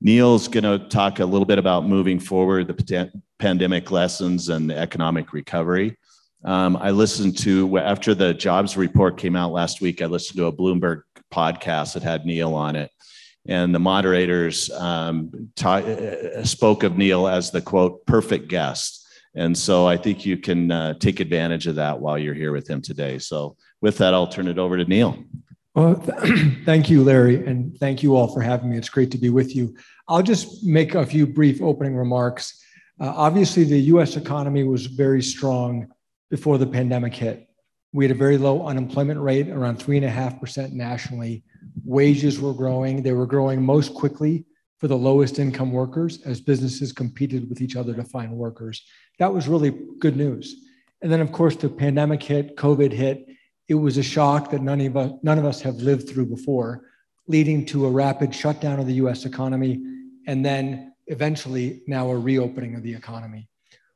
Neel's going to talk a little bit about moving forward, the pandemic lessons and the economic recovery. Um, I listened to, after the jobs report came out last week, I listened to a Bloomberg podcast that had Neel on it. And the moderators um, ta- spoke of Neel as the quote, perfect guest. And so I think you can uh, take advantage of that while you're here with him today. So with that, I'll turn it over to Neel. Well, th- thank you, Larry, and thank you all for having me. It's great to be with you. I'll just make a few brief opening remarks. Uh, obviously, the US economy was very strong before the pandemic hit. We had a very low unemployment rate, around 3.5% nationally. Wages were growing. They were growing most quickly for the lowest income workers as businesses competed with each other to find workers. That was really good news. And then, of course, the pandemic hit, COVID hit, it was a shock that none of us, none of us have lived through before, leading to a rapid shutdown of the US economy and then eventually now a reopening of the economy.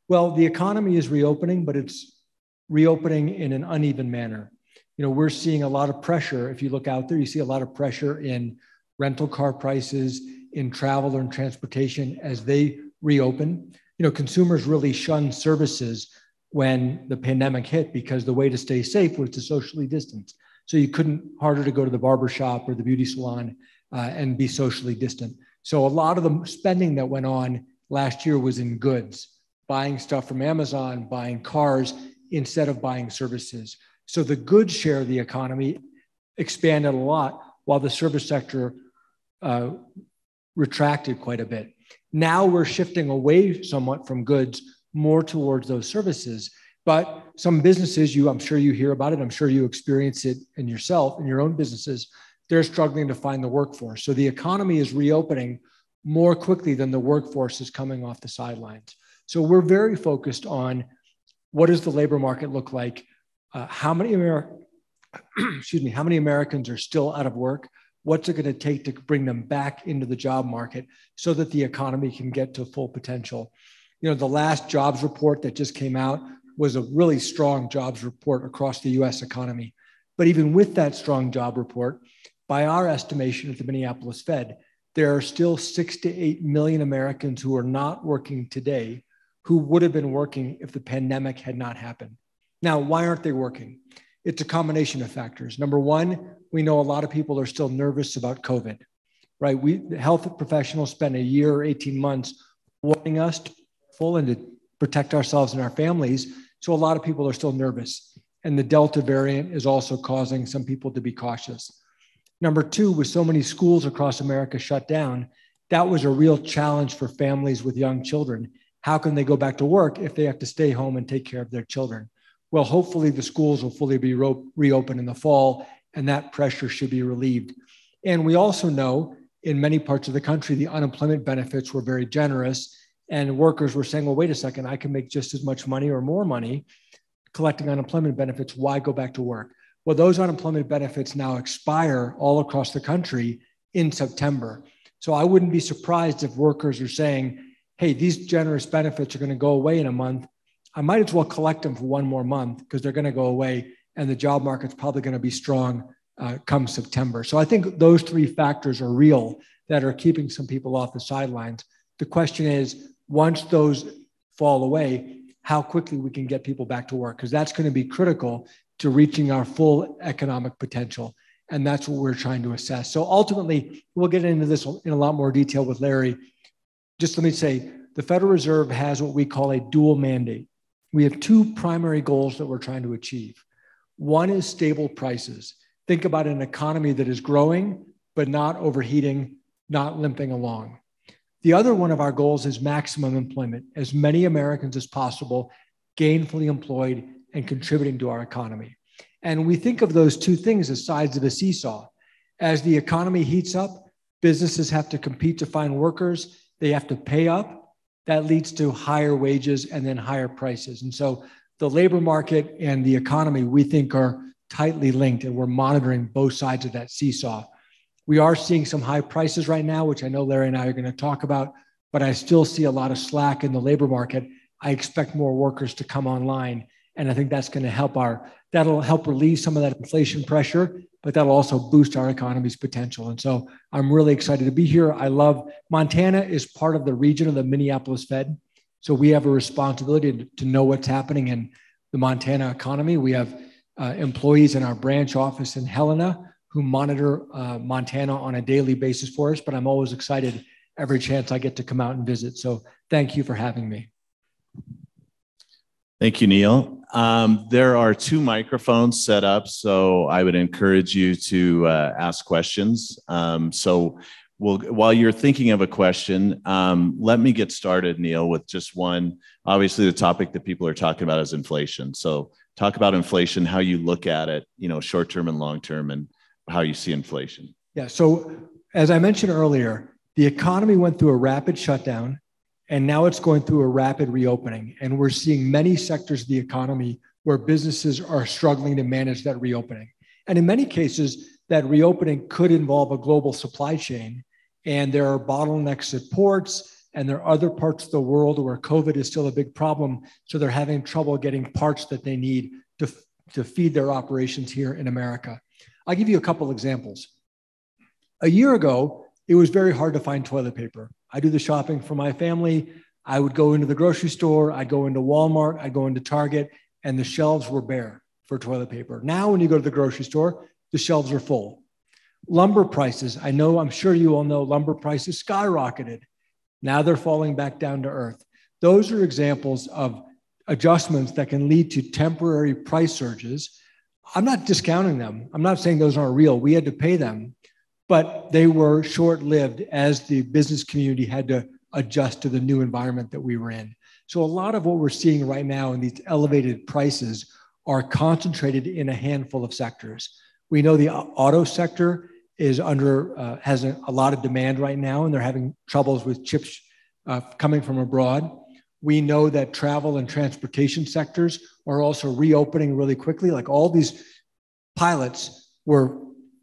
Well, the economy is reopening, but it's reopening in an uneven manner. You know, we're seeing a lot of pressure. If you look out there, you see a lot of pressure in rental car prices, in travel and transportation as they reopen. You know, consumers really shun services when the pandemic hit because the way to stay safe was to socially distance. So you couldn't harder to go to the barber shop or the beauty salon uh, and be socially distant. So a lot of the spending that went on last year was in goods, buying stuff from Amazon, buying cars instead of buying services. So the goods share of the economy expanded a lot while the service sector uh, retracted quite a bit. Now we're shifting away somewhat from goods more towards those services. But some businesses, you, I'm sure you hear about it. I'm sure you experience it in yourself in your own businesses. They're struggling to find the workforce. So the economy is reopening more quickly than the workforce is coming off the sidelines. So we're very focused on what does the labor market look like? Uh, how many Amer- excuse me, how many Americans are still out of work? What's it going to take to bring them back into the job market so that the economy can get to full potential? You know, the last jobs report that just came out was a really strong jobs report across the US economy. But even with that strong job report, by our estimation at the Minneapolis Fed, there are still six to eight million Americans who are not working today who would have been working if the pandemic had not happened. Now, why aren't they working? It's a combination of factors. Number one, we know a lot of people are still nervous about COVID, right? We health professionals spend a year or 18 months warning us full and to protect ourselves and our families. So a lot of people are still nervous. And the Delta variant is also causing some people to be cautious. Number two, with so many schools across America shut down, that was a real challenge for families with young children. How can they go back to work if they have to stay home and take care of their children? Well, hopefully the schools will fully be reopened in the fall, and that pressure should be relieved. And we also know in many parts of the country, the unemployment benefits were very generous and workers were saying, well, wait a second, I can make just as much money or more money collecting unemployment benefits. Why go back to work? Well, those unemployment benefits now expire all across the country in September. So I wouldn't be surprised if workers are saying, hey, these generous benefits are going to go away in a month. I might as well collect them for one more month because they're going to go away and the job market's probably going to be strong uh, come September. So I think those three factors are real that are keeping some people off the sidelines. The question is, once those fall away, how quickly we can get people back to work, because that's going to be critical to reaching our full economic potential. And that's what we're trying to assess. So ultimately, we'll get into this in a lot more detail with Larry. Just let me say the Federal Reserve has what we call a dual mandate. We have two primary goals that we're trying to achieve. One is stable prices. Think about an economy that is growing, but not overheating, not limping along. The other one of our goals is maximum employment, as many Americans as possible gainfully employed and contributing to our economy. And we think of those two things as sides of a seesaw. As the economy heats up, businesses have to compete to find workers, they have to pay up. That leads to higher wages and then higher prices. And so the labor market and the economy, we think, are tightly linked, and we're monitoring both sides of that seesaw. We are seeing some high prices right now, which I know Larry and I are going to talk about, but I still see a lot of slack in the labor market. I expect more workers to come online. And I think that's going to help our, that'll help relieve some of that inflation pressure but that'll also boost our economy's potential. And so I'm really excited to be here. I love Montana is part of the region of the Minneapolis Fed. So we have a responsibility to, know what's happening in the Montana economy. We have uh, employees in our branch office in Helena who monitor uh, Montana on a daily basis for us, but I'm always excited every chance I get to come out and visit. So thank you for having me. Thank you, Neel. Um, there are two microphones set up, so I would encourage you to uh, ask questions. Um, so we'll, while you're thinking of a question, um, let me get started, Neel, with just one. Obviously, the topic that people are talking about is inflation. So talk about inflation, how you look at it, you know, short term and long term, and how you see inflation. Yeah. So as I mentioned earlier, the economy went through a rapid shutdown and now it's going through a rapid reopening. And we're seeing many sectors of the economy where businesses are struggling to manage that reopening. And in many cases, that reopening could involve a global supply chain. And there are bottlenecks at ports, and there are other parts of the world where COVID is still a big problem. So they're having trouble getting parts that they need to, to feed their operations here in America. I'll give you a couple examples. A year ago, it was very hard to find toilet paper. I do the shopping for my family. I would go into the grocery store, I'd go into Walmart, I'd go into Target, and the shelves were bare for toilet paper. Now, when you go to the grocery store, the shelves are full. Lumber prices, I know, I'm sure you all know lumber prices skyrocketed. Now they're falling back down to earth. Those are examples of adjustments that can lead to temporary price surges. I'm not discounting them. I'm not saying those aren't real. We had to pay them but they were short lived as the business community had to adjust to the new environment that we were in. So, a lot of what we're seeing right now in these elevated prices are concentrated in a handful of sectors. We know the auto sector is under uh, has a, a, lot of demand right now, and they're having troubles with chips uh, coming from abroad. We know that travel and transportation sectors are also reopening really quickly. Like all these pilots were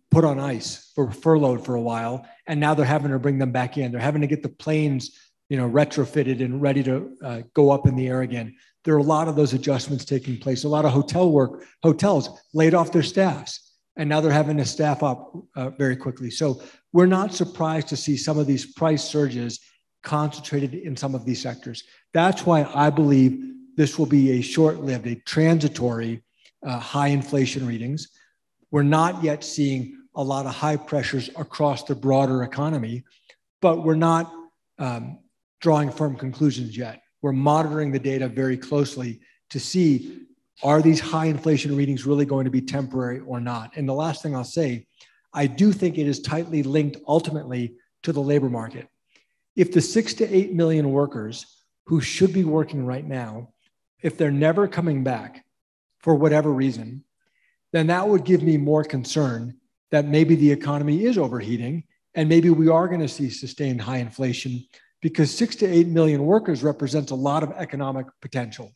put on ice for furloughed for a while, and now they're having to bring them back in. They're having to get the planes, you know, retrofitted and ready to uh, go up in the air again. There are a lot of those adjustments taking place. A lot of hotel work, hotels laid off their staffs, and now they're having to staff up uh, very quickly. So we're not surprised to see some of these price surges concentrated in some of these sectors. That's why I believe this will be a short-lived, a transitory uh, high inflation readings. We're not yet seeing a lot of high pressures across the broader economy, but we're not um, drawing firm conclusions yet. We're monitoring the data very closely to see are these high inflation readings really going to be temporary or not? And the last thing I'll say, I do think it is tightly linked ultimately to the labor market. If the six to eight million workers who should be working right now, if they're never coming back for whatever reason, then that would give me more concern that maybe the economy is overheating and maybe we are going to see sustained high inflation because six to eight million workers represents a lot of economic potential.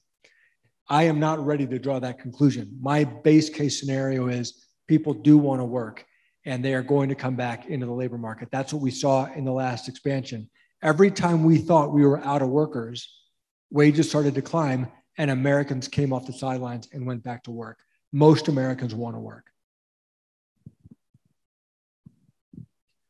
I am not ready to draw that conclusion. My base case scenario is people do want to work and they are going to come back into the labor market. That's what we saw in the last expansion. Every time we thought we were out of workers, wages started to climb and Americans came off the sidelines and went back to work. Most Americans want to work.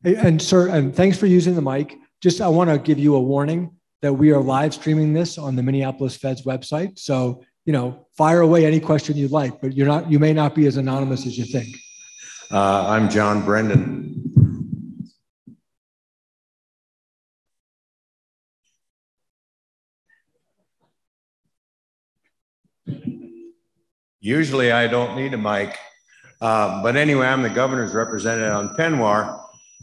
And sir, and thanks for using the mic. Just I want to give you a warning that we are live streaming this on the Minneapolis Fed's website. So, you know, fire away any question you'd like, but you're not you may not be as anonymous as you think. Uh, I'm John Brendan. Usually I don't need a mic. Uh, but anyway, I'm the governor's representative on PNWER.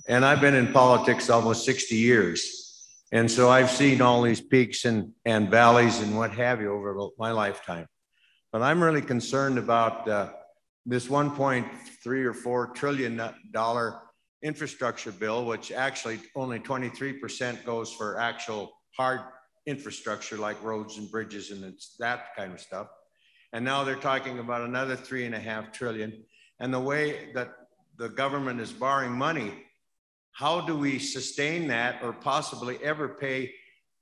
And I've been in politics almost 60 years. And so I've seen all these peaks and, and valleys and what have you over my lifetime. But I'm really concerned about uh, this 1.3 or 4 trillion dollar infrastructure bill, which actually only 23% goes for actual hard infrastructure like roads and bridges and that kind of stuff. And now they're talking about another three and a half trillion. And the way that the government is borrowing money how do we sustain that or possibly ever pay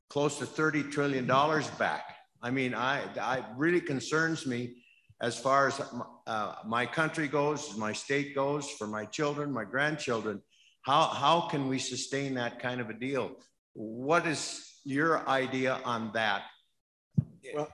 close to $30 trillion back? I mean, I, I really concerns me as far as uh, my country goes, my state goes, for my children, my grandchildren, how, how can we sustain that kind of a deal? What is your idea on that? Well,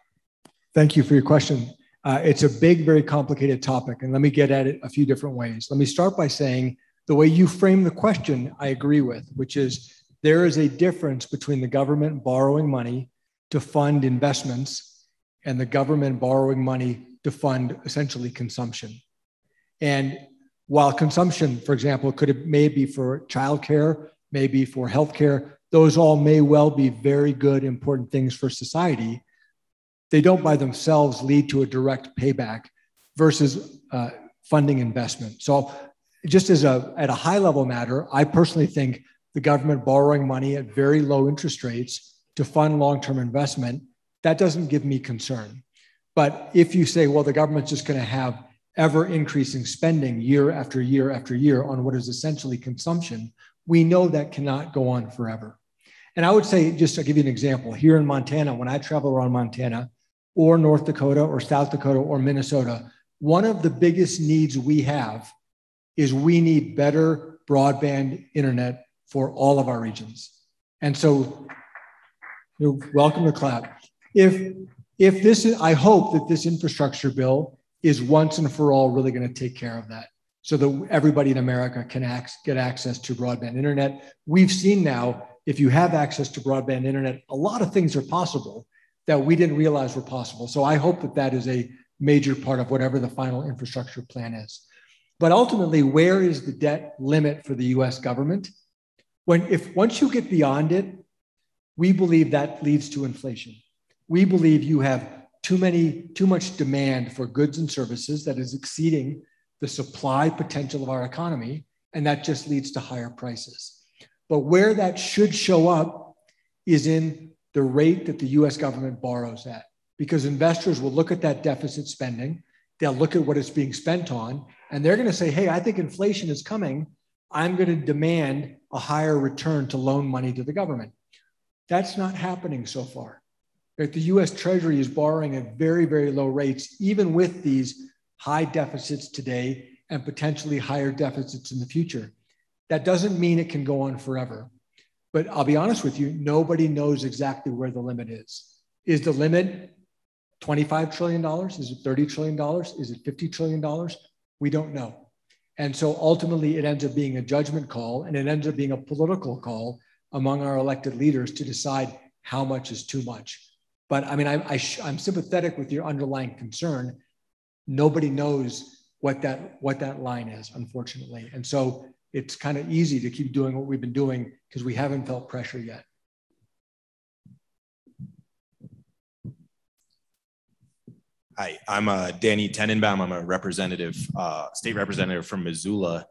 thank you for your question. Uh, it's a big, very complicated topic, and let me get at it a few different ways. Let me start by saying the way you frame the question, I agree with, which is there is a difference between the government borrowing money to fund investments and the government borrowing money to fund essentially consumption. And while consumption, for example, could it may be for childcare, maybe for healthcare, those all may well be very good, important things for society. They don't by themselves lead to a direct payback versus uh, funding investment. So, just as a at a high level matter, I personally think the government borrowing money at very low interest rates to fund long term investment that doesn't give me concern. But if you say, well, the government's just going to have ever increasing spending year after year after year on what is essentially consumption, we know that cannot go on forever. And I would say, just to give you an example, here in Montana, when I travel around Montana or North Dakota or South Dakota or Minnesota, one of the biggest needs we have is we need better broadband internet for all of our regions. And so you're welcome to clap. If if this is, I hope that this infrastructure bill is once and for all really going to take care of that so that everybody in America can get access to broadband internet. We've seen now, if you have access to broadband internet, a lot of things are possible that we didn't realize were possible. So I hope that that is a major part of whatever the final infrastructure plan is. But ultimately, where is the debt limit for the US government? When if once you get beyond it, we believe that leads to inflation. We believe you have too many, too much demand for goods and services that is exceeding the supply potential of our economy, and that just leads to higher prices. But where that should show up is in the rate that the US government borrows at, because investors will look at that deficit spending, they'll look at what it's being spent on, and they're going to say, hey, I think inflation is coming. I'm going to demand a higher return to loan money to the government. That's not happening so far the US Treasury is borrowing at very, very low rates, even with these high deficits today and potentially higher deficits in the future. That doesn't mean it can go on forever. But I'll be honest with you, nobody knows exactly where the limit is. Is the limit $25 trillion? Is it $30 trillion? Is it $50 trillion? We don't know. And so ultimately, it ends up being a judgment call and it ends up being a political call among our elected leaders to decide how much is too much. But I mean, I, I am sympathetic with your underlying concern. Nobody knows what that what that line is, unfortunately, and so it's kind of easy to keep doing what we've been doing because we haven't felt pressure yet. Hi, I'm uh, Danny Tenenbaum. I'm a representative, uh, state representative from Missoula.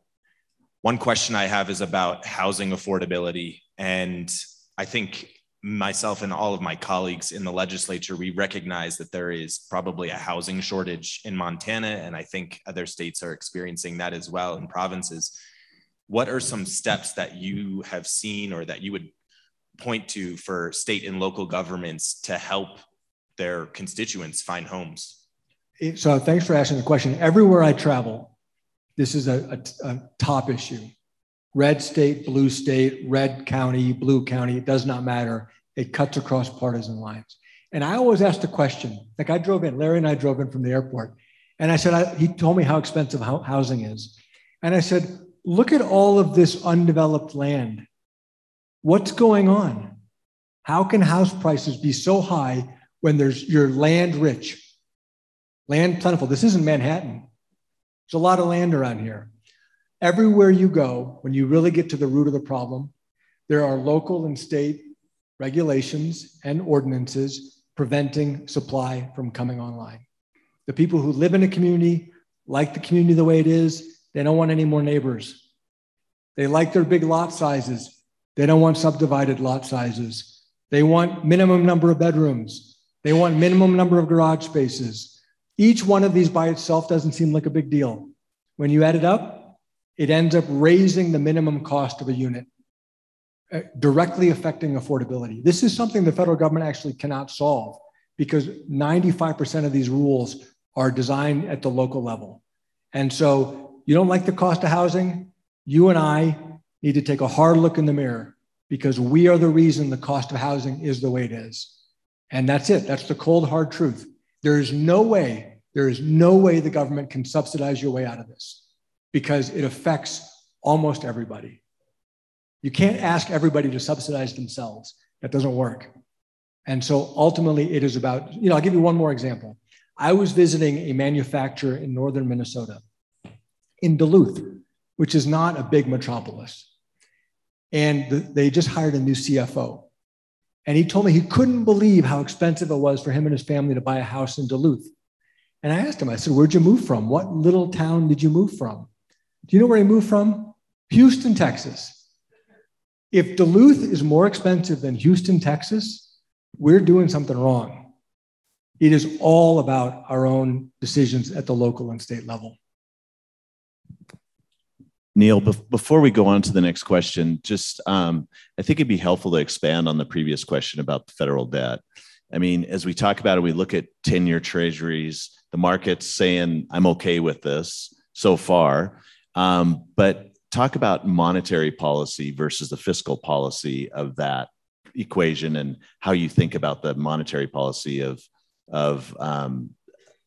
One question I have is about housing affordability. And I think myself and all of my colleagues in the legislature, we recognize that there is probably a housing shortage in Montana, and I think other states are experiencing that as well in provinces. What are some steps that you have seen or that you would point to for state and local governments to help their constituents find homes? So, thanks for asking the question. Everywhere I travel, this is a, a, a top issue red state, blue state, red county, blue county, it does not matter. It cuts across partisan lines. And I always ask the question like I drove in, Larry and I drove in from the airport, and I said, I, he told me how expensive housing is. And I said, look at all of this undeveloped land. What's going on? How can house prices be so high when there's you're land rich, land plentiful? This isn't Manhattan. There's a lot of land around here. Everywhere you go, when you really get to the root of the problem, there are local and state regulations and ordinances preventing supply from coming online. The people who live in a community like the community the way it is, they don't want any more neighbors. They like their big lot sizes. They don't want subdivided lot sizes. They want minimum number of bedrooms. They want minimum number of garage spaces. Each one of these by itself doesn't seem like a big deal. When you add it up, it ends up raising the minimum cost of a unit. Uh, directly affecting affordability. This is something the federal government actually cannot solve because 95% of these rules are designed at the local level. And so you don't like the cost of housing, you and I need to take a hard look in the mirror because we are the reason the cost of housing is the way it is. And that's it. That's the cold, hard truth. There is no way, there is no way the government can subsidize your way out of this because it affects almost everybody. You can't ask everybody to subsidize themselves. That doesn't work. And so ultimately, it is about, you know, I'll give you one more example. I was visiting a manufacturer in northern Minnesota, in Duluth, which is not a big metropolis. And the, they just hired a new CFO. And he told me he couldn't believe how expensive it was for him and his family to buy a house in Duluth. And I asked him, I said, Where'd you move from? What little town did you move from? Do you know where he moved from? Houston, Texas. If Duluth is more expensive than Houston, Texas, we're doing something wrong. It is all about our own decisions at the local and state level. Neel, before we go on to the next question, just um, I think it'd be helpful to expand on the previous question about the federal debt. I mean, as we talk about it, we look at 10 year treasuries, the market's saying, I'm okay with this so far. Um, but talk about monetary policy versus the fiscal policy of that equation and how you think about the monetary policy of of um,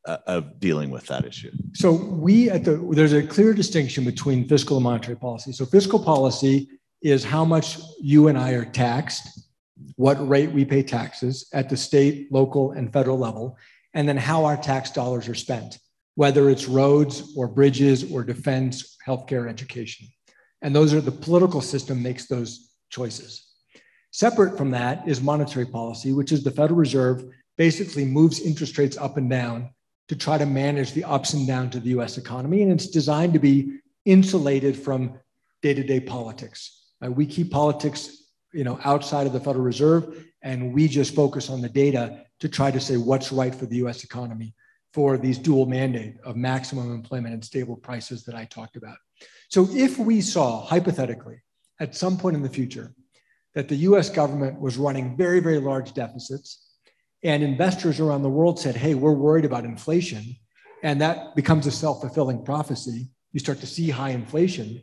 uh, of dealing with that issue. So we at the there's a clear distinction between fiscal and monetary policy. So fiscal policy is how much you and I are taxed, what rate we pay taxes at the state, local, and federal level, and then how our tax dollars are spent, whether it's roads or bridges or defense, healthcare, education. And those are the political system makes those choices. Separate from that is monetary policy, which is the Federal Reserve basically moves interest rates up and down to try to manage the ups and downs of the US economy. And it's designed to be insulated from day to day politics. Uh, we keep politics you know, outside of the Federal Reserve, and we just focus on the data to try to say what's right for the US economy for these dual mandate of maximum employment and stable prices that I talked about. So if we saw, hypothetically, at some point in the future, that the US government was running very, very large deficits, and investors around the world said, hey, we're worried about inflation, and that becomes a self fulfilling prophecy, you start to see high inflation.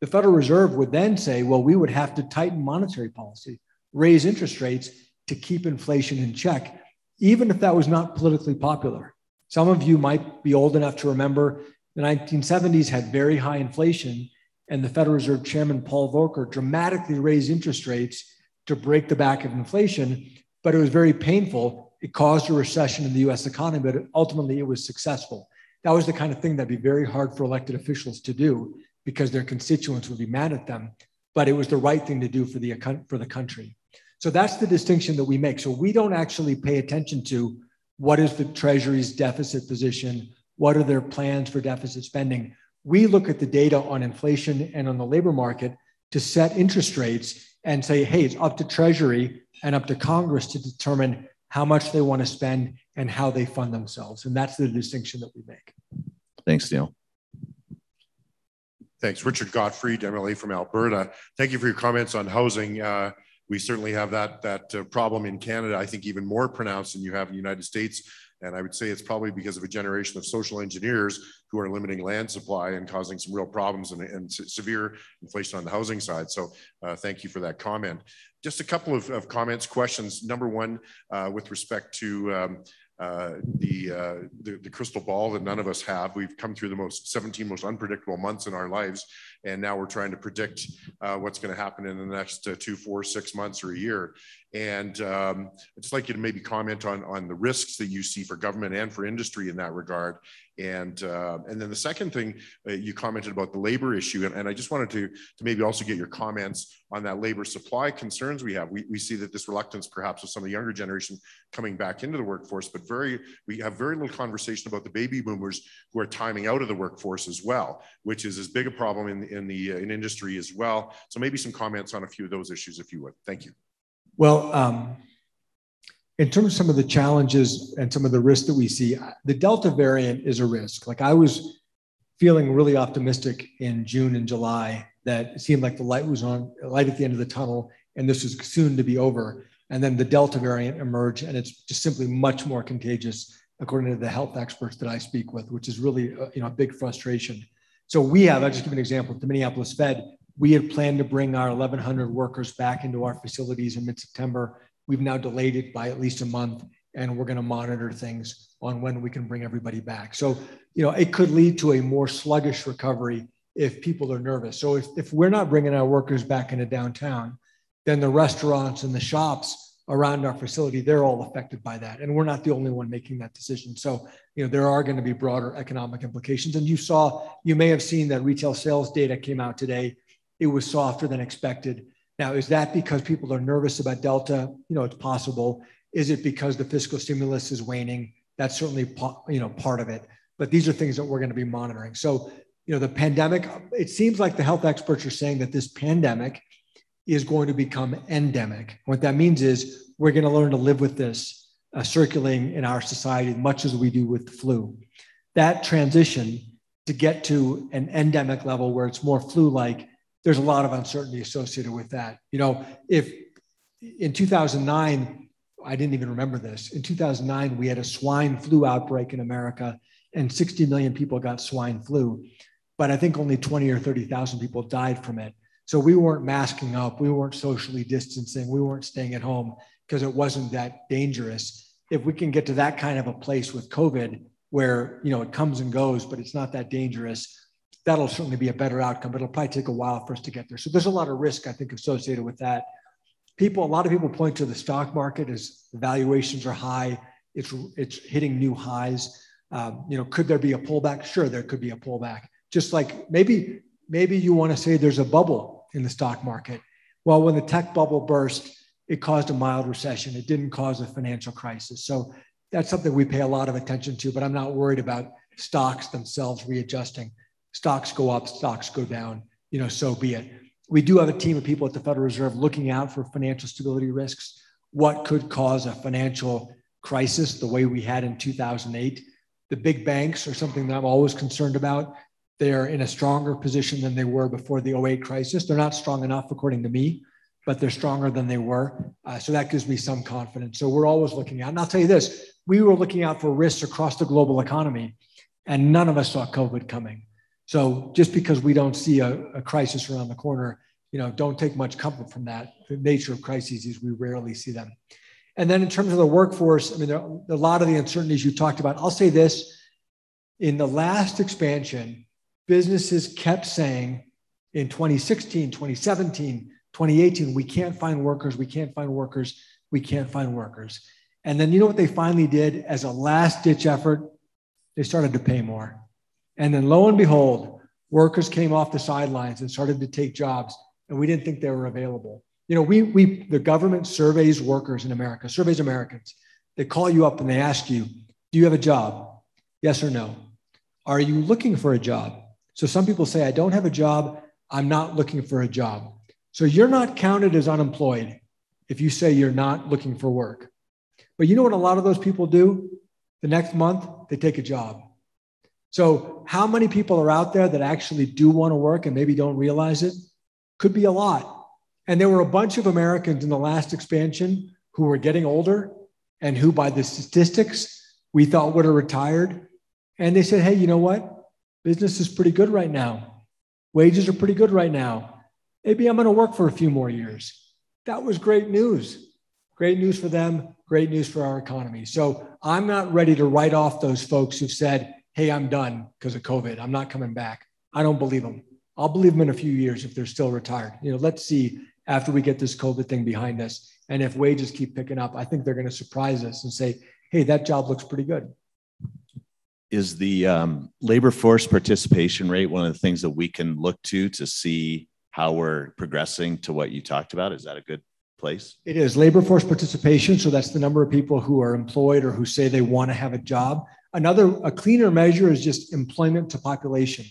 The Federal Reserve would then say, well, we would have to tighten monetary policy, raise interest rates to keep inflation in check, even if that was not politically popular. Some of you might be old enough to remember the 1970s had very high inflation, and the Federal Reserve Chairman Paul Volcker dramatically raised interest rates to break the back of inflation, but it was very painful. It caused a recession in the US economy, but ultimately it was successful. That was the kind of thing that'd be very hard for elected officials to do because their constituents would be mad at them, but it was the right thing to do for the, for the country. So that's the distinction that we make. So we don't actually pay attention to what is the Treasury's deficit position what are their plans for deficit spending? We look at the data on inflation and on the labor market to set interest rates and say, hey, it's up to Treasury and up to Congress to determine how much they want to spend and how they fund themselves. And that's the distinction that we make. Thanks, Neel. Thanks. Richard Gotfried, MLA from Alberta. Thank you for your comments on housing. Uh, we certainly have that, that uh, problem in Canada, I think even more pronounced than you have in the United States. And I would say it's probably because of a generation of social engineers who are limiting land supply and causing some real problems and, and severe inflation on the housing side. So uh, thank you for that comment. Just a couple of, of comments, questions. Number one, uh, with respect to um, uh, the, uh, the, the crystal ball that none of us have. We've come through the most 17 most unpredictable months in our lives, and now we're trying to predict uh, what's going to happen in the next uh, two, four, six months or a year. And um, I'd just like you to maybe comment on, on the risks that you see for government and for industry in that regard. And, uh, and then the second thing uh, you commented about the labor issue, and, and I just wanted to, to maybe also get your comments on that labor supply concerns we have. We, we see that this reluctance perhaps of some of the younger generation coming back into the workforce, but very we have very little conversation about the baby boomers who are timing out of the workforce as well, which is as big a problem in, in the uh, in industry as well. So maybe some comments on a few of those issues, if you would. Thank you. Well, um, in terms of some of the challenges and some of the risks that we see, the Delta variant is a risk. Like I was feeling really optimistic in June and July that it seemed like the light was on, light at the end of the tunnel, and this was soon to be over. And then the Delta variant emerged, and it's just simply much more contagious according to the health experts that I speak with, which is really uh, you know a big frustration. So we have, I'll just give an example, the Minneapolis Fed, we had planned to bring our 1,100 workers back into our facilities in mid-September. We've now delayed it by at least a month, and we're going to monitor things on when we can bring everybody back. So, you know, it could lead to a more sluggish recovery if people are nervous. So if, if we're not bringing our workers back into downtown, then the restaurants and the shops around our facility, they're all affected by that. And we're not the only one making that decision. So, you know, there are going to be broader economic implications. And you saw, you may have seen that retail sales data came out today. It was softer than expected. Now, is that because people are nervous about Delta? You know, it's possible. Is it because the fiscal stimulus is waning? That's certainly, you know, part of it. But these are things that we're going to be monitoring. So, you know, the pandemic, it seems like the health experts are saying that this pandemic is going to become endemic. What that means is we're going to learn to live with this uh, circulating in our society much as we do with the flu. That transition to get to an endemic level where it's more flu like, there's a lot of uncertainty associated with that. You know, if in 2009, I didn't even remember this. In 2009, we had a swine flu outbreak in America, and 60 million people got swine flu. But I think only 20 or 30,000 people died from it. So we weren't masking up, we weren't socially distancing, we weren't staying at home because it wasn't that dangerous. If we can get to that kind of a place with COVID where you know it comes and goes, but it's not that dangerous, that'll certainly be a better outcome. But it'll probably take a while for us to get there. So there's a lot of risk, I think, associated with that. People, a lot of people point to the stock market as valuations are high. It's it's hitting new highs. Um, you know, could there be a pullback? Sure, there could be a pullback. Just like maybe maybe you want to say there's a bubble in the stock market. Well, when the tech bubble burst, it caused a mild recession. It didn't cause a financial crisis. So that's something we pay a lot of attention to, but I'm not worried about stocks themselves readjusting. Stocks go up, stocks go down, you know, so be it. We do have a team of people at the Federal Reserve looking out for financial stability risks. What could cause a financial crisis the way we had in 2008? The big banks are something that I'm always concerned about. They're in a stronger position than they were before the 08 crisis. They're not strong enough, according to me, but they're stronger than they were. Uh, so that gives me some confidence. So we're always looking out. And I'll tell you this we were looking out for risks across the global economy, and none of us saw COVID coming. So just because we don't see a, a crisis around the corner, you know, don't take much comfort from that. The nature of crises is we rarely see them. And then in terms of the workforce, I mean, there a lot of the uncertainties you talked about. I'll say this in the last expansion, businesses kept saying in 2016, 2017, 2018, we can't find workers, we can't find workers, we can't find workers. And then you know what they finally did as a last ditch effort? They started to pay more. And then lo and behold, workers came off the sidelines and started to take jobs, and we didn't think they were available. You know, we, we the government surveys workers in America, surveys Americans. They call you up and they ask you, do you have a job? Yes or no? Are you looking for a job? So some people say, I don't have a job. I'm not looking for a job. So you're not counted as unemployed if you say you're not looking for work. But you know what a lot of those people do? The next month, they take a job. So, how many people are out there that actually do want to work and maybe don't realize it? Could be a lot. And there were a bunch of Americans in the last expansion who were getting older and who, by the statistics, we thought would have retired. And they said, hey, you know what? Business is pretty good right now. Wages are pretty good right now. Maybe I'm going to work for a few more years. That was great news. Great news for them, great news for our economy. So I'm not ready to write off those folks who've said, hey, I'm done because of COVID. I'm not coming back. I don't believe them. I'll believe them in a few years if they're still retired. You know, let's see after we get this COVID thing behind us. And if wages keep picking up, I think they're going to surprise us and say, hey, that job looks pretty good is the um, labor force participation rate one of the things that we can look to to see how we're progressing to what you talked about? Is that a good place? It is labor force participation. So that's the number of people who are employed or who say they want to have a job. Another, a cleaner measure is just employment to population,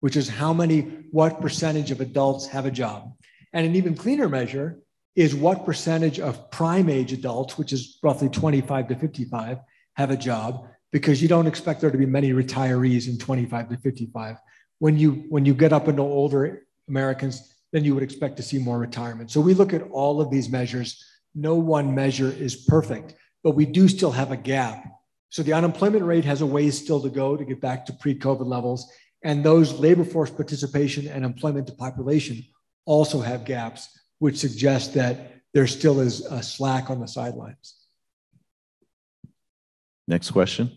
which is how many, what percentage of adults have a job. And an even cleaner measure is what percentage of prime age adults, which is roughly 25 to 55, have a job because you don't expect there to be many retirees in 25 to 55. When you when you get up into older Americans, then you would expect to see more retirement. So we look at all of these measures. No one measure is perfect, but we do still have a gap So the unemployment rate has a ways still to go to get back to pre COVID levels. And those labor force participation and employment to population also have gaps, which suggest that there still is a slack on the sidelines. Next question.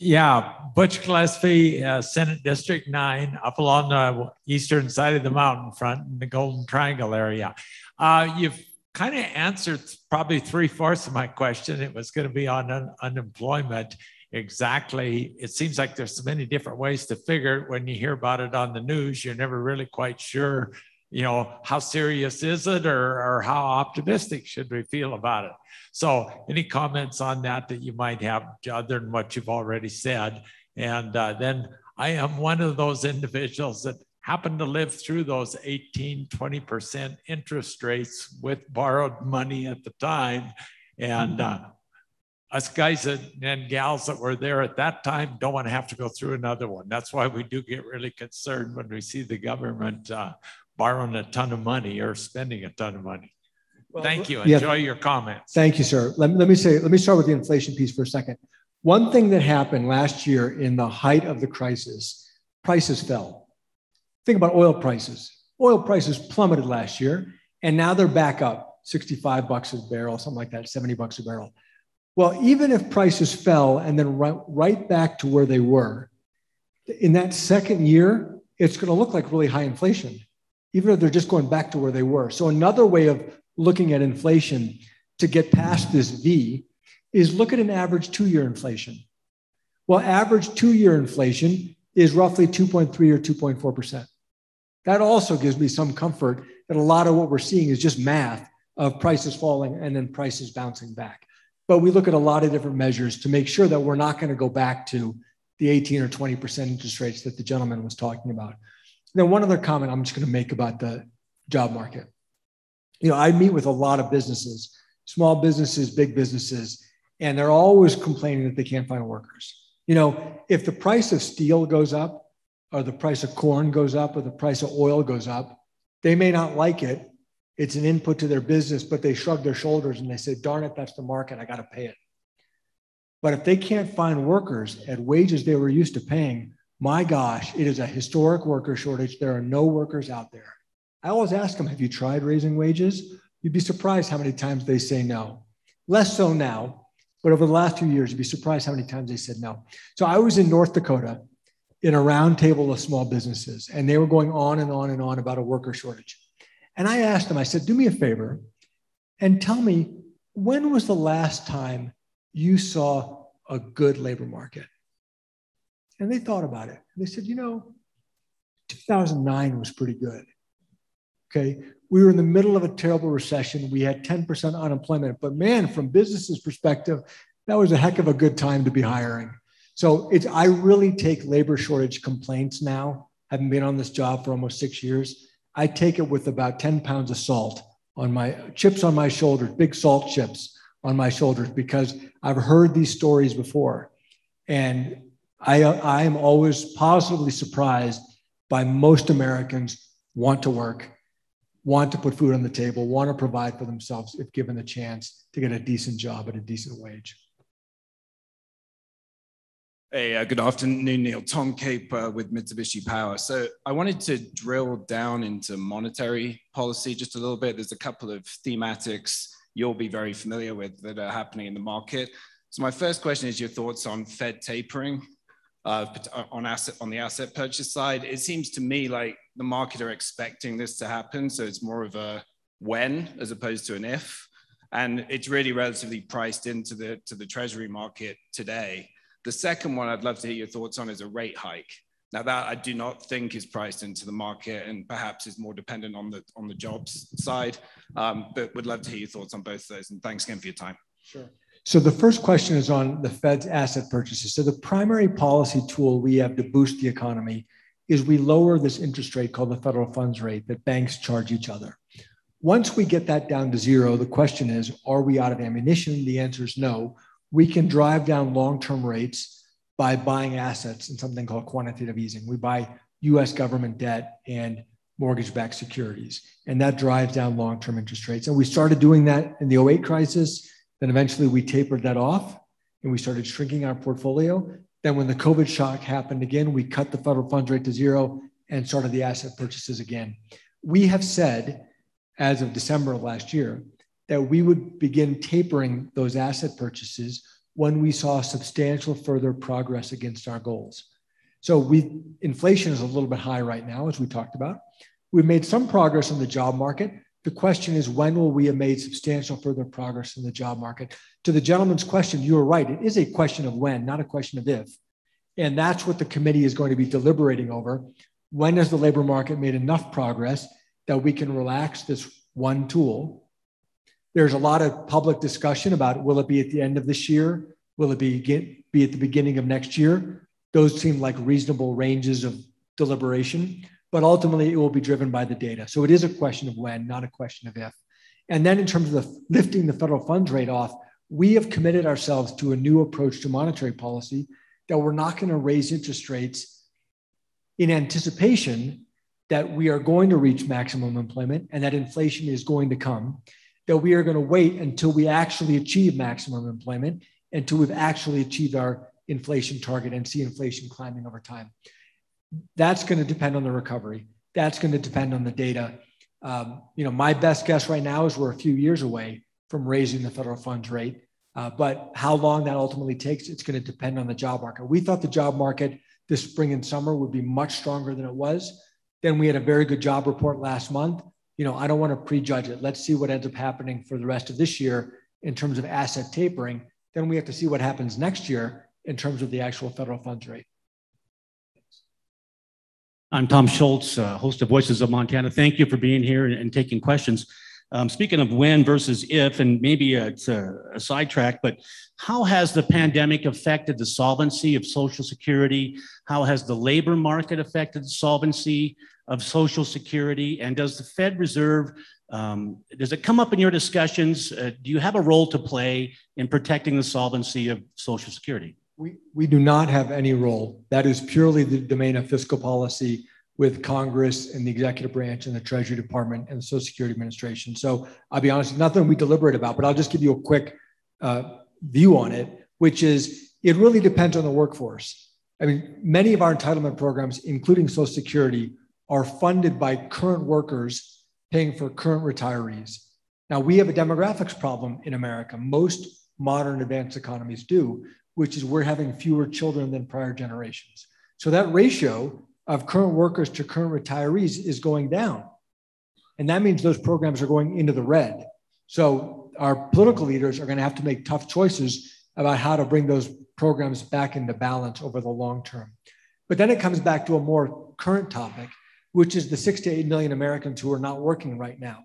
Yeah, Butch Gillespie, uh, Senate District 9, up along the eastern side of the mountain front in the Golden Triangle area. Uh, you've kind of answered probably three fourths of my question. It was going to be on un- unemployment. Exactly. It seems like there's so many different ways to figure it. When you hear about it on the news, you're never really quite sure, you know, how serious is it or, or how optimistic should we feel about it? So, any comments on that that you might have other than what you've already said? And uh, then I am one of those individuals that happened to live through those 18, 20% interest rates with borrowed money at the time. And uh, us guys and gals that were there at that time don't want to have to go through another one. That's why we do get really concerned when we see the government uh, borrowing a ton of money or spending a ton of money. Well, Thank you. Enjoy yeah. your comments. Thank you, sir. Let, let me say, let me start with the inflation piece for a second. One thing that happened last year in the height of the crisis, prices fell. Think about oil prices. Oil prices plummeted last year, and now they're back up 65 bucks a barrel, something like that, 70 bucks a barrel. Well, even if prices fell and then right, right back to where they were, in that second year, it's going to look like really high inflation, even if they're just going back to where they were. So, another way of looking at inflation to get past this V is look at an average two year inflation. Well, average two year inflation is roughly 2.3 or 2.4%. That also gives me some comfort that a lot of what we're seeing is just math of prices falling and then prices bouncing back. But we look at a lot of different measures to make sure that we're not going to go back to the 18 or 20% interest rates that the gentleman was talking about. then one other comment I'm just going to make about the job market you know, I meet with a lot of businesses, small businesses, big businesses, and they're always complaining that they can't find workers. You know, if the price of steel goes up, or the price of corn goes up, or the price of oil goes up, they may not like it. It's an input to their business, but they shrug their shoulders and they say, darn it, that's the market. I got to pay it. But if they can't find workers at wages they were used to paying, my gosh, it is a historic worker shortage. There are no workers out there. I always ask them, Have you tried raising wages? You'd be surprised how many times they say no. Less so now, but over the last few years, you'd be surprised how many times they said no. So I was in North Dakota in a roundtable of small businesses, and they were going on and on and on about a worker shortage. And I asked them, I said, Do me a favor and tell me, when was the last time you saw a good labor market? And they thought about it. They said, You know, 2009 was pretty good. Okay. We were in the middle of a terrible recession. We had 10% unemployment. But man, from business's perspective, that was a heck of a good time to be hiring. So it's I really take labor shortage complaints now, having been on this job for almost six years. I take it with about 10 pounds of salt on my chips on my shoulders, big salt chips on my shoulders, because I've heard these stories before. And I, I am always positively surprised by most Americans want to work want to put food on the table, want to provide for themselves if given the chance to get a decent job at a decent wage. Hey, uh, good afternoon, Neel. Tom Cape uh, with Mitsubishi Power. So I wanted to drill down into monetary policy just a little bit. There's a couple of thematics you'll be very familiar with that are happening in the market. So my first question is your thoughts on Fed tapering uh, on asset on the asset purchase side. It seems to me like the market are expecting this to happen. So it's more of a when as opposed to an if. And it's really relatively priced into the, to the treasury market today. The second one I'd love to hear your thoughts on is a rate hike. Now that I do not think is priced into the market and perhaps is more dependent on the on the jobs side, um, but would love to hear your thoughts on both of those. And thanks again for your time. Sure. So the first question is on the Fed's asset purchases. So the primary policy tool we have to boost the economy is we lower this interest rate called the federal funds rate that banks charge each other. Once we get that down to zero, the question is, are we out of ammunition? The answer is no. We can drive down long-term rates by buying assets in something called quantitative easing. We buy US government debt and mortgage-backed securities, and that drives down long-term interest rates. And we started doing that in the 08 crisis, Then eventually we tapered that off and we started shrinking our portfolio. Then when the COVID shock happened again, we cut the federal funds rate to zero and started the asset purchases again. We have said, as of December of last year, that we would begin tapering those asset purchases when we saw substantial further progress against our goals. So we inflation is a little bit high right now, as we talked about. We've made some progress in the job market. The question is, when will we have made substantial further progress in the job market? To the gentleman's question, you are right. It is a question of when, not a question of if. And that's what the committee is going to be deliberating over. When has the labor market made enough progress that we can relax this one tool? There's a lot of public discussion about will it be at the end of this year? Will it be, be at the beginning of next year? Those seem like reasonable ranges of deliberation, but ultimately it will be driven by the data. So it is a question of when, not a question of if. And then in terms of the, lifting the federal funds rate off, we have committed ourselves to a new approach to monetary policy that we're not going to raise interest rates in anticipation that we are going to reach maximum employment and that inflation is going to come, that we are going to wait until we actually achieve maximum employment, until we've actually achieved our inflation target and see inflation climbing over time. That's going to depend on the recovery. That's going to depend on the data. Um, you know, my best guess right now is we're a few years away from raising the federal funds rate. Uh, but how long that ultimately takes, it's going to depend on the job market. We thought the job market this spring and summer would be much stronger than it was. Then we had a very good job report last month. You know, I don't want to prejudge it. Let's see what ends up happening for the rest of this year in terms of asset tapering. Then we have to see what happens next year in terms of the actual federal funds rate. I'm Tom Schultz, uh, host of Voices of Montana. Thank you for being here and, and taking questions. Um, speaking of when versus if, and maybe it's a, a sidetrack, but how has the pandemic affected the solvency of Social Security? How has the labor market affected the solvency of Social Security? And does the Fed Reserve, um, does it come up in your discussions? Uh, do you have a role to play in protecting the solvency of Social Security? We, we do not have any role. That is purely the domain of fiscal policy with Congress and the executive branch and the Treasury Department and the Social Security Administration. So I'll be honest, nothing we deliberate about, but I'll just give you a quick uh, view on it, which is it really depends on the workforce. I mean, many of our entitlement programs, including Social Security, are funded by current workers paying for current retirees. Now, we have a demographics problem in America. Most modern advanced economies do, which is we're having fewer children than prior generations. So that ratio of current workers to current retirees is going down. And that means those programs are going into the red. So our political leaders are going to have to make tough choices about how to bring those programs back into balance over the long term. But then it comes back to a more current topic, which is the six to eight million Americans who are not working right now.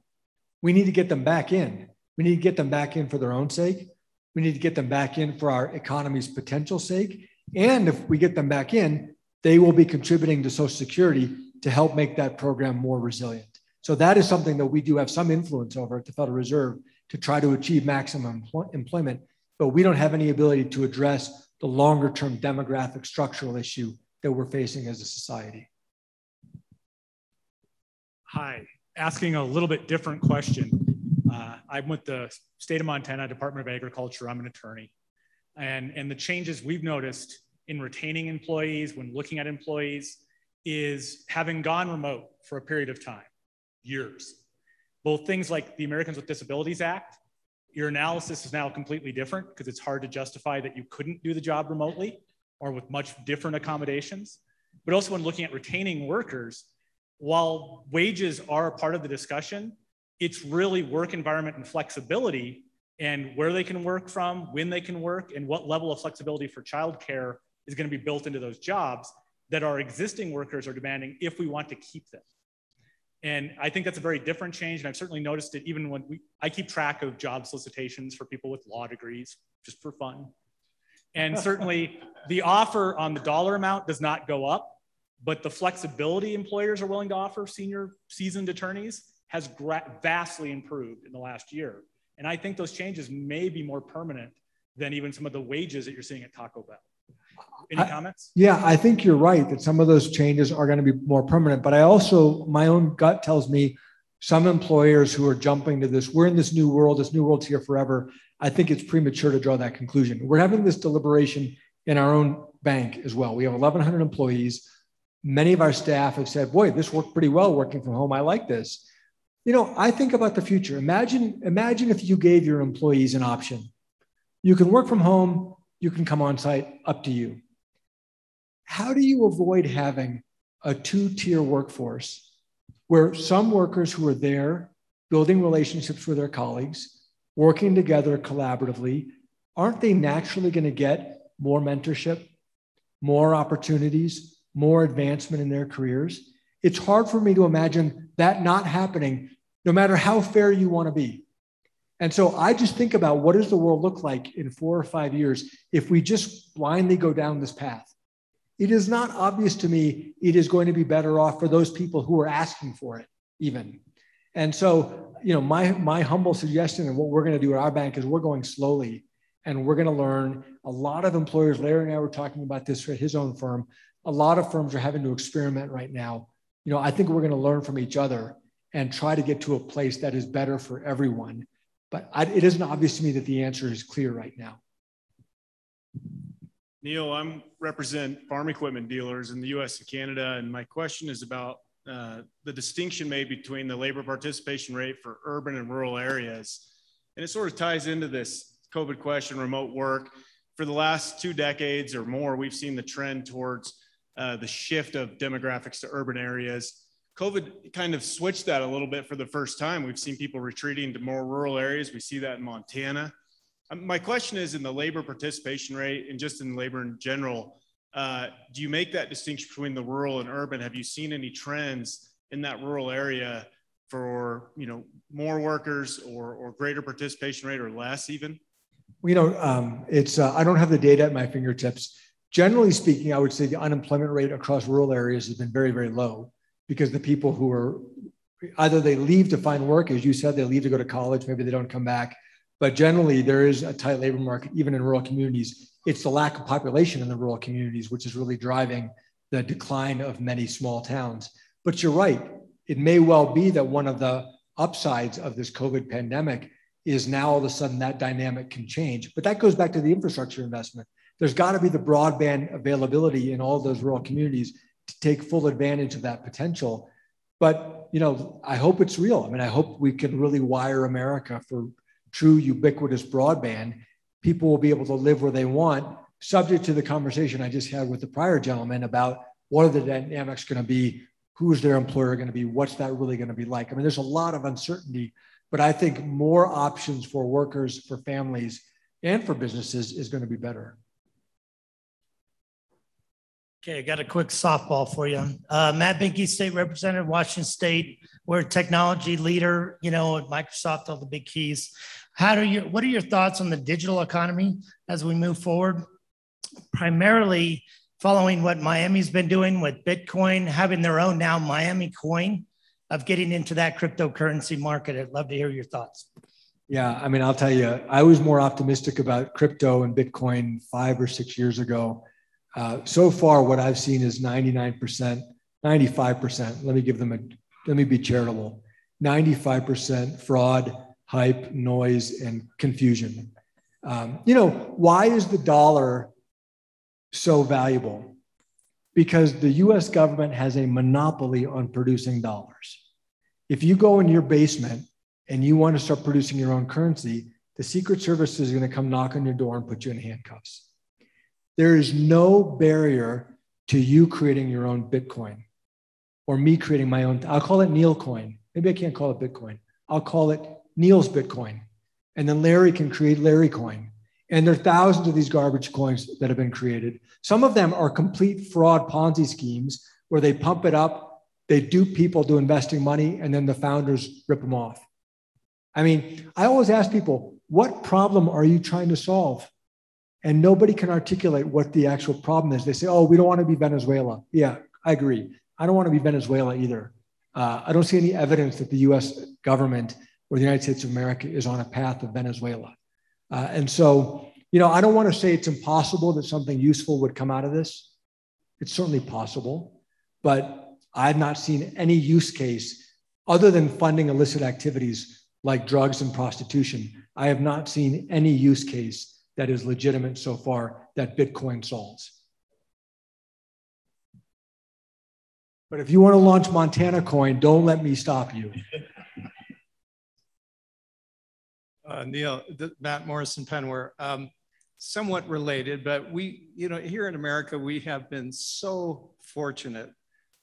We need to get them back in. We need to get them back in for their own sake. We need to get them back in for our economy's potential sake. And if we get them back in, they will be contributing to Social Security to help make that program more resilient. So that is something that we do have some influence over at the Federal Reserve to try to achieve maximum employment, but we don't have any ability to address the longer term demographic structural issue that we're facing as a society. Hi, asking a little bit different question. Uh, I'm with the state of Montana Department of Agriculture. I'm an attorney. And, and the changes we've noticed in retaining employees, when looking at employees, is having gone remote for a period of time, years. Both things like the Americans with Disabilities Act, your analysis is now completely different because it's hard to justify that you couldn't do the job remotely or with much different accommodations. But also when looking at retaining workers, while wages are a part of the discussion, it's really work environment and flexibility and where they can work from, when they can work, and what level of flexibility for childcare is going to be built into those jobs that our existing workers are demanding if we want to keep them. And I think that's a very different change. And I've certainly noticed it even when we, I keep track of job solicitations for people with law degrees just for fun. And certainly the offer on the dollar amount does not go up, but the flexibility employers are willing to offer senior seasoned attorneys has vastly improved in the last year. And I think those changes may be more permanent than even some of the wages that you're seeing at Taco Bell. Any I, comments? Yeah, I think you're right that some of those changes are going to be more permanent. But I also, my own gut tells me some employers who are jumping to this, we're in this new world, this new world's here forever. I think it's premature to draw that conclusion. We're having this deliberation in our own bank as well. We have 1,100 employees. Many of our staff have said, boy, this worked pretty well working from home. I like this. You know, I think about the future. Imagine, imagine if you gave your employees an option. You can work from home, you can come on site, up to you. How do you avoid having a two tier workforce where some workers who are there building relationships with their colleagues, working together collaboratively, aren't they naturally going to get more mentorship, more opportunities, more advancement in their careers? It's hard for me to imagine that not happening, no matter how fair you want to be. And so I just think about what does the world look like in four or five years if we just blindly go down this path? It is not obvious to me it is going to be better off for those people who are asking for it, even. And so, you know, my my humble suggestion and what we're going to do at our bank is we're going slowly and we're going to learn. A lot of employers, Larry and I were talking about this for his own firm. A lot of firms are having to experiment right now. You know, I think we're going to learn from each other and try to get to a place that is better for everyone. But I, it isn't obvious to me that the answer is clear right now. Neel, I'm represent farm equipment dealers in the U.S. and Canada, and my question is about uh, the distinction made between the labor participation rate for urban and rural areas, and it sort of ties into this COVID question, remote work. For the last two decades or more, we've seen the trend towards uh, the shift of demographics to urban areas. COVID kind of switched that a little bit for the first time. We've seen people retreating to more rural areas. We see that in Montana. Um, my question is in the labor participation rate and just in labor in general, uh, do you make that distinction between the rural and urban? Have you seen any trends in that rural area for you know more workers or, or greater participation rate or less even? You know, um, it's uh, I don't have the data at my fingertips. Generally speaking, I would say the unemployment rate across rural areas has been very, very low because the people who are either they leave to find work, as you said, they leave to go to college, maybe they don't come back, but generally, there is a tight labor market, even in rural communities. It's the lack of population in the rural communities, which is really driving the decline of many small towns. But you're right. It may well be that one of the upsides of this COVID pandemic is now all of a sudden that dynamic can change. But that goes back to the infrastructure investment. There's got to be the broadband availability in all those rural communities to take full advantage of that potential. But you know, I hope it's real. I mean, I hope we can really wire America for true ubiquitous broadband, people will be able to live where they want, subject to the conversation I just had with the prior gentleman about what are the dynamics going to be, who's their employer going to be, what's that really going to be like. I mean, there's a lot of uncertainty, but I think more options for workers, for families, and for businesses is going to be better. Okay, I got a quick softball for you. Uh, Matt Boehnke, State Representative, Washington State. We're a technology leader, you know, at Microsoft, all the big keys. How do you, what are your thoughts on the digital economy as we move forward? Primarily following what Miami's been doing with Bitcoin, having their own now Miami coin of getting into that cryptocurrency market. I'd love to hear your thoughts. Yeah, I mean, I'll tell you, I was more optimistic about crypto and Bitcoin five or six years ago. Uh, so far, what I've seen is 99%, 95%. Let me give them a, let me be charitable 95% fraud, hype, noise, and confusion. Um, you know, why is the dollar so valuable? Because the US government has a monopoly on producing dollars. If you go in your basement and you want to start producing your own currency, the Secret Service is going to come knock on your door and put you in handcuffs. There is no barrier to you creating your own Bitcoin or me creating my own. I'll call it Neel Coin. Maybe I can't call it Bitcoin. I'll call it Neel's Bitcoin. And then Larry can create Larry Coin. And there are thousands of these garbage coins that have been created. Some of them are complete fraud Ponzi schemes where they pump it up, they dupe people to investing money, and then the founders rip them off. I mean, I always ask people, what problem are you trying to solve? And nobody can articulate what the actual problem is. They say, oh, we don't want to be Venezuela. Yeah, I agree. I don't want to be Venezuela either. Uh, I don't see any evidence that the US government or the United States of America is on a path of Venezuela. Uh, and so, you know, I don't want to say it's impossible that something useful would come out of this. It's certainly possible, but I've not seen any use case Other than funding illicit activities like drugs and prostitution, I have not seen any use case that is legitimate so far that Bitcoin solves. But if you want to launch Montana Coin, don't let me stop you. Uh, Neel, Matt Morrison PNWER. Um, somewhat related, but we, you know, here in America, we have been so fortunate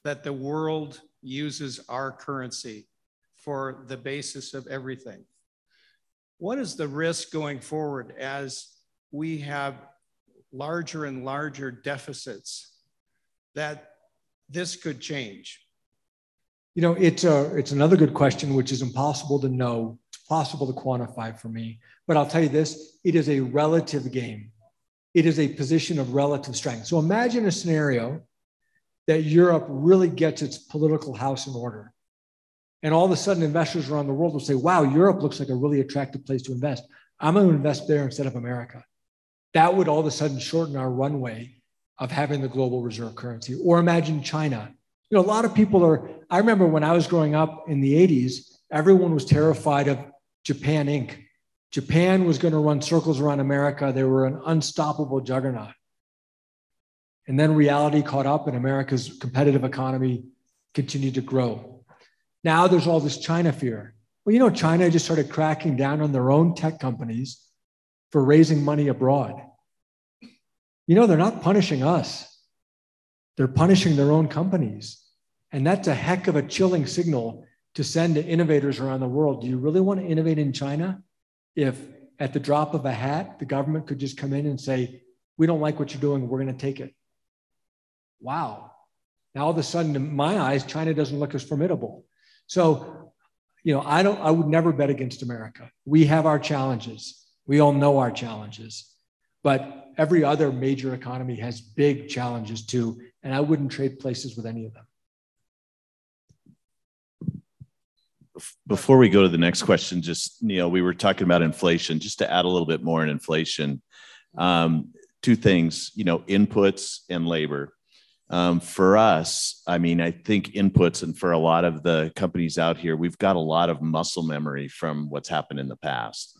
that the world uses our currency for the basis of everything. What is the risk going forward as we have larger and larger deficits that this could change? You know, it's a it's another good question, which is impossible to know. It's possible to quantify for me, but I'll tell you this: it is a relative game. It is a position of relative strength. So imagine a scenario that Europe really gets its political house in order. And all of a sudden, investors around the world will say, wow, Europe looks like a really attractive place to invest. I'm going to invest there instead of America. That would all of a sudden shorten our runway of having the global reserve currency. Or imagine China. You know, a lot of people are, I remember when I was growing up in the 80s, everyone was terrified of Japan Inc. Japan was going to run circles around America. They were an unstoppable juggernaut. And then reality caught up, and America's competitive economy continued to grow. Now there's all this China fear. Well, you know, China just started cracking down on their own tech companies for raising money abroad. You know, they're not punishing us, they're punishing their own companies. And that's a heck of a chilling signal to send to innovators around the world. Do you really want to innovate in China if at the drop of a hat, the government could just come in and say, We don't like what you're doing, we're going to take it? wow. Now all of a sudden, in my eyes, China doesn't look as formidable. So, you know, I don't, I would never bet against America. We have our challenges. We all know our challenges. But every other major economy has big challenges too. And I wouldn't trade places with any of them. Before we go to the next question, just Neel, we were talking about inflation. Just to add a little bit more in inflation, um, two things, you know, inputs and labor. Um, for us, I mean, I think inputs and for a lot of the companies out here, we've got a lot of muscle memory from what's happened in the past.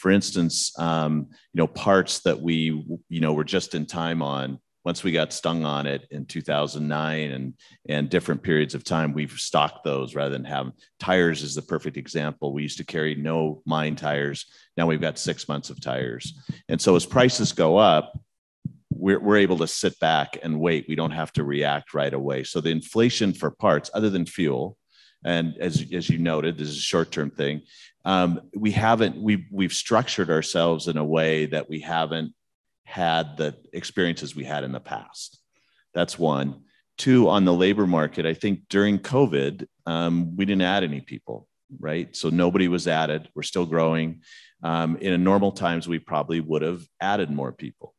For instance, um, you know, parts that we, you know, were just in time on. Once we got stung on it in 2009 and and different periods of time, we've stocked those rather than have tires is the perfect example. We used to carry no mine tires. Now we've got six months of tires. And so as prices go up, we're, we're able to sit back and wait. We don't have to react right away. So the inflation for parts, other than fuel, and as, as you noted, this is a short-term thing. Um, we haven't we've we've structured ourselves in a way that we haven't had the experiences we had in the past. That's one. Two, on the labor market, I think during COVID, um, we didn't add any people, right? So nobody was added. We're still growing. Um, in normal times, we probably would have added more people.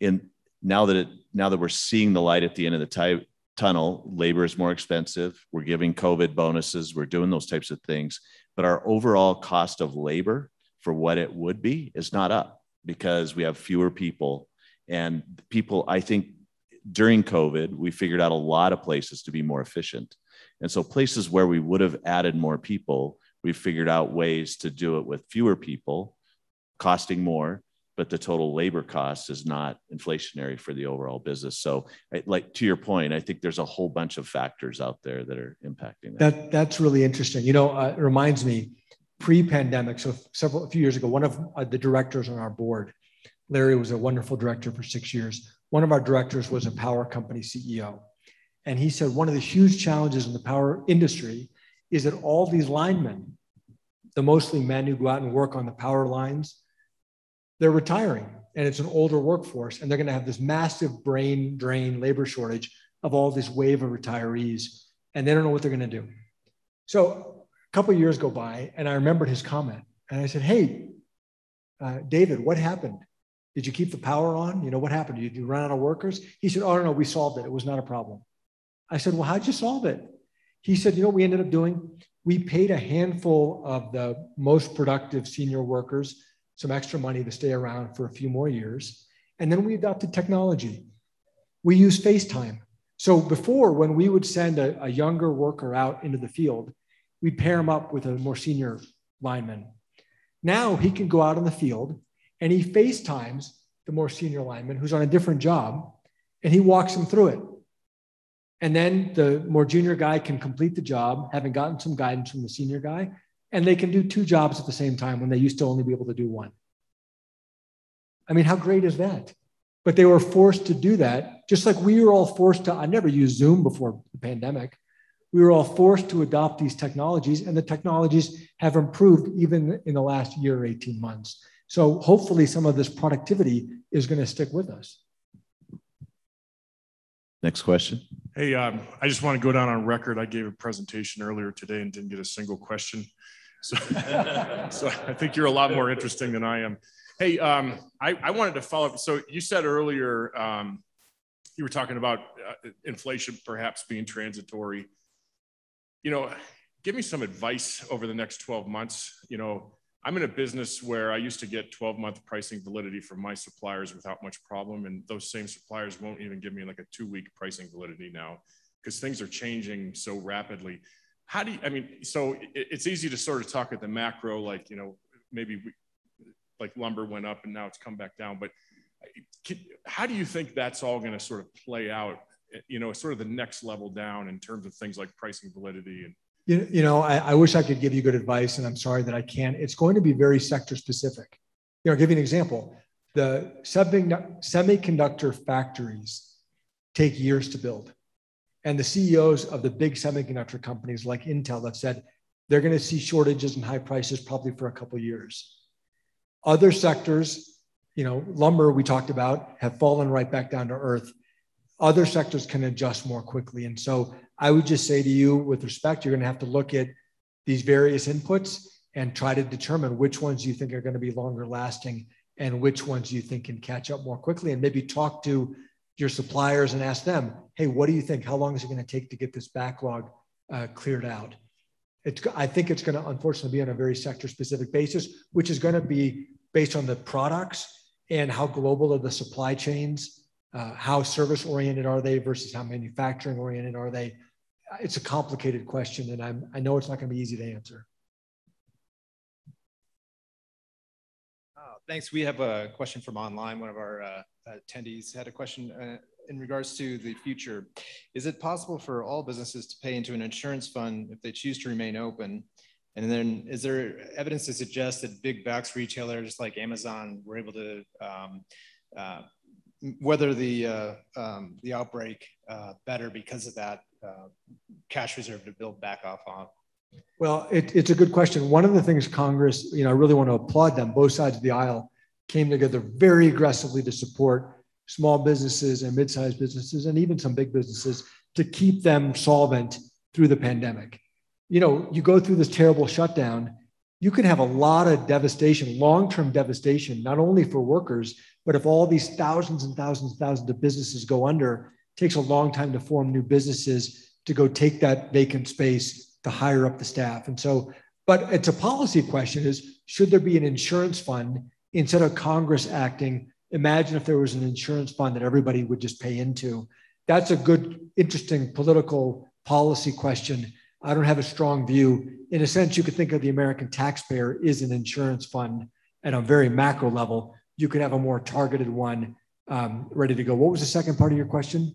In now that it now that we're seeing the light at the end of the t- tunnel labor is more expensive we're giving covid bonuses we're doing those types of things but our overall cost of labor for what it would be is not up because we have fewer people. And people i think during covid we figured out a lot of places to be more efficient. And so places where we would have added more people we figured out ways to do it with fewer people costing more but the total labor cost is not inflationary for the overall business. So, like to your point, I think there's a whole bunch of factors out there that are impacting that. that that's really interesting. You know, uh, it reminds me pre-pandemic. So several a few years ago, one of uh, the directors on our board, Larry, was a wonderful director for six years. One of our directors was a power company CEO, and he said one of the huge challenges in the power industry is that all these linemen, the mostly men who go out and work on the power lines they're retiring and it's an older workforce and they're going to have this massive brain drain labor shortage of all this wave of retirees and they don't know what they're going to do. So a couple years go by and i remembered his comment and i said hey uh, david what happened? Did you keep the power on? You know what happened? Did you run out of workers? He said oh no no we solved it. It was not a problem. I said well how'd you solve it? He said you know what we ended up doing? We paid a handful of the most productive senior workers some extra money to stay around for a few more years. And then we adopted technology. We use FaceTime. So before, when we would send a, a younger worker out into the field, we'd pair him up with a more senior lineman. Now he can go out in the field and he FaceTimes the more senior lineman who's on a different job and he walks him through it. And then the more junior guy can complete the job, having gotten some guidance from the senior guy, and they can do two jobs at the same time when they used to only be able to do one. I mean, how great is that? But they were forced to do that, just like we were all forced to. I never used Zoom before the pandemic. We were all forced to adopt these technologies, and the technologies have improved even in the last year or 18 months. So hopefully, some of this productivity is going to stick with us. Next question. Hey, um, I just want to go down on record. I gave a presentation earlier today and didn't get a single question. So, so I think you're a lot more interesting than I am. Hey, um, I, I, wanted to follow up. So you said earlier, um, you were talking about uh, inflation perhaps being transitory. You know, give me some advice over the next 12 months. You know, I'm in a business where I used to get 12 month pricing validity from my suppliers without much problem. And those same suppliers won't even give me like a two week pricing validity now because things are changing so rapidly. How do you, I mean, so it's easy to sort of talk at the macro, like, you know, maybe we, like lumber went up and now it's come back down. But how do you think that's all going to sort of play out, eh, you know, sort of the next level down in terms of things like pricing validity and you, you know, I, I, wish I could give you good advice, and I'm sorry that I can't. It's going to be very sector specific. You know, I'll give you an example. The semiconductor factories take years to build. And the CEOs of the big semiconductor companies like Intel have said they're going to see shortages and high prices probably for a couple years. Other sectors, you know, lumber we talked about, have fallen right back down to earth. Other sectors can adjust more quickly. And so I would just say to you, with respect, you're going to have to look at these various inputs and try to determine which ones you think are going to be longer lasting and which ones you think can catch up more quickly. And maybe talk to your suppliers and ask them, hey, what do you think? How long is it going to take to get this backlog uh, cleared out? It's, I think it's going to unfortunately be on a very sector specific basis, which is going to be based on the products and how global are the supply chains, uh, how service oriented are they versus how manufacturing oriented are they it's a complicated question, and I'm, I know it's not going to be easy to answer. Uh, thanks. We have a question from online. One of our uh, attendees had a question uh, in regards to the future. Is it possible for all businesses to pay into an insurance fund if they choose to remain open? And then is there evidence to suggest that big box retailers like Amazon were able to um, uh, weather the, uh, um, the outbreak uh, better because of that uh, cash reserve to build back off on? Well, it, it's a good question. One of the things Congress, you know, I really want to applaud them, both sides of the aisle came together very aggressively to support small businesses and mid-sized businesses and even some big businesses to keep them solvent through the pandemic. You know, you go through this terrible shutdown, you can have a lot of devastation, long-term devastation, not only for workers, but if all these thousands and thousands and thousands of businesses go under, it takes a long time to form new businesses to go take that vacant space to hire up the staff. And so, but it's a policy question is should there be an insurance fund instead of Congress acting? Imagine if there was an insurance fund that everybody would just pay into. That's a good, interesting political policy question. I don't have a strong view. In a sense, you could think of the American taxpayer is an insurance fund at a very macro level. You could have a more targeted one um, ready to go. What was the second part of your question?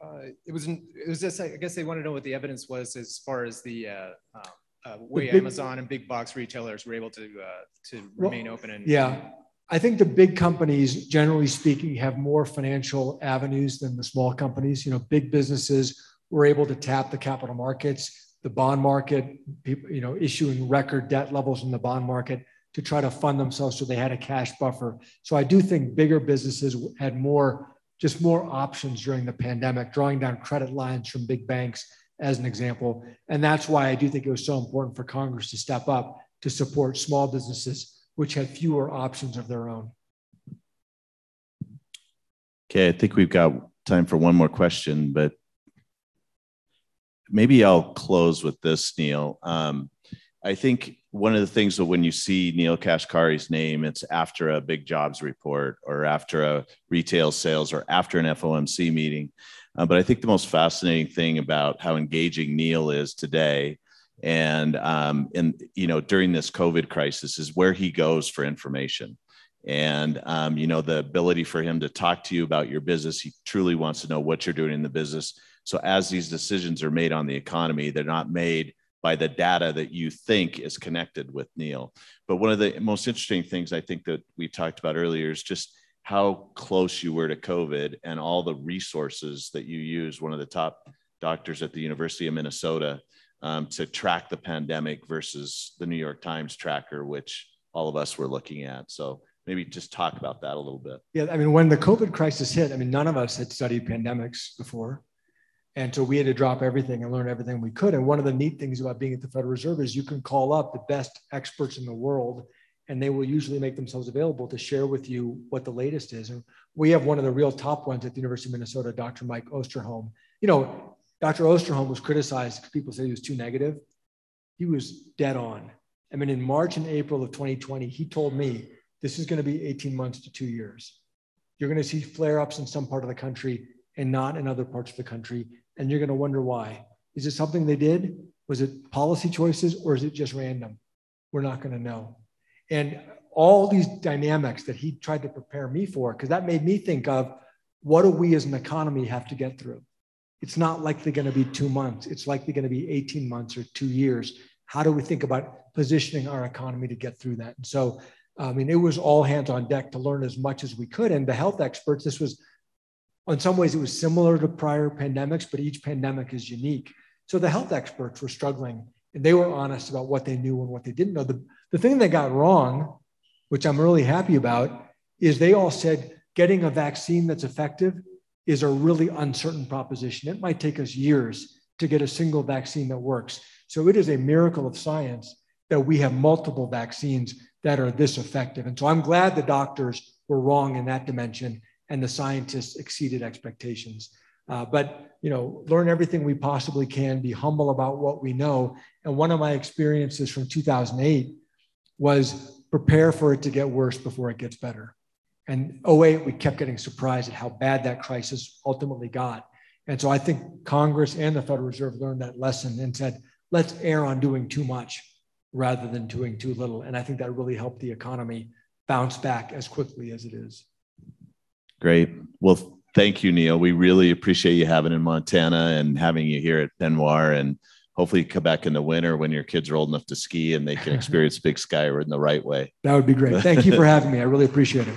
uh, it was it was just I guess they want to know what the evidence was as far as the uh, uh, uh way big, Amazon and big box retailers were able to uh, to remain well, open and yeah. I think the big companies, generally speaking, have more financial avenues than the small companies. You know, big businesses were able to tap the capital markets, the bond market, people, you know, issuing record debt levels in the bond market to try to fund themselves so they had a cash buffer. So I do think bigger businesses had more just more options during the pandemic, drawing down credit lines from big banks as an example. And that's why I do think it was so important for Congress to step up to support small businesses, which had fewer options of their own. Okay, I think we've got time for one more question, but maybe I'll close with this, Neel. Um, I think one of the things that when you see Neel Kashkari's name, it's after a big jobs report or after a retail sales or after an FOMC meeting. Uh, but I think the most fascinating thing about how engaging Neel is today and um, and you know during this COVID crisis is where he goes for information, and um, you know the ability for him to talk to you about your business. He truly wants to know what you're doing in the business. So as these decisions are made on the economy, they're not made by the data that you think is connected with Neel. But one of the most interesting things I think that we talked about earlier is just how close you were to COVID and all the resources that you use. One of the top doctors at the University of Minnesota um, to track the pandemic versus the New York Times tracker, which all of us were looking at. So maybe just talk about that a little bit. Yeah, I mean, when the COVID crisis hit, I mean, none of us had studied pandemics before. And so we had to drop everything and learn everything we could. And one of the neat things about being at the Federal Reserve is you can call up the best experts in the world, and they will usually make themselves available to share with you what the latest is. And we have one of the real top ones at the University of Minnesota, Dr. Mike Osterholm. You know, Dr. Osterholm was criticized because people said he was too negative. He was dead on. I mean, in March and April of 2020, he told me this is going to be 18 months to two years. You're going to see flare ups in some part of the country and not in other parts of the country. And you're going to wonder why. Is it something they did? Was it policy choices or is it just random? We're not going to know. And all these dynamics that he tried to prepare me for, because that made me think of what do we as an economy have to get through? it's not likely going to be two months. It's likely going to be 18 months or two years. How do we think about positioning our economy to get through that? And so, I mean, it was all hands on deck to learn as much as we could. And the health experts, this was, in some ways, it was similar to prior pandemics, but each pandemic is unique. So the health experts were struggling and they were honest about what they knew and what they didn't know. The, the thing they got wrong, which I'm really happy about, is they all said getting a vaccine that's effective is a really uncertain proposition. It might take us years to get a single vaccine that works. So it is a miracle of science that we have multiple vaccines that are this effective. And so I'm glad the doctors were wrong in that dimension and the scientists exceeded expectations. Uh, but you know, learn everything we possibly can, be humble about what we know. And one of my experiences from 2008 was prepare for it to get worse before it gets better. And 08, we kept getting surprised at how bad that crisis ultimately got. And so I think Congress and the Federal Reserve learned that lesson and said, let's err on doing too much rather than doing too little. And I think that really helped the economy bounce back as quickly as it is. Great. Well, thank you, Neel. We really appreciate you having in Montana and having you here at PNWER. And hopefully come back in the winter when your kids are old enough to ski and they can experience big sky in the right way. That would be great. Thank you for having me. I really appreciate it.